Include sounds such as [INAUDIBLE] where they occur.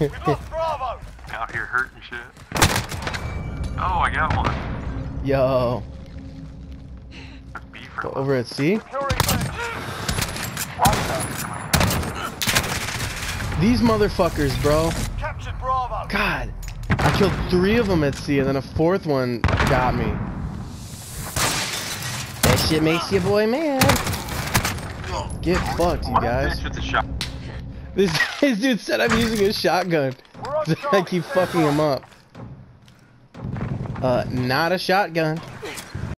We've lost Bravo. Out here hurting shit. Oh, I got one. Yo, or over at C. Securing These motherfuckers, bro. Captured Bravo. God, I killed three of them at C, and then a fourth one got me. That shit makes you boy mad. Get fucked, you guys. This, [LAUGHS] this dude said I'm using a shotgun. [LAUGHS] I keep fucking him up. Uh, not a shotgun.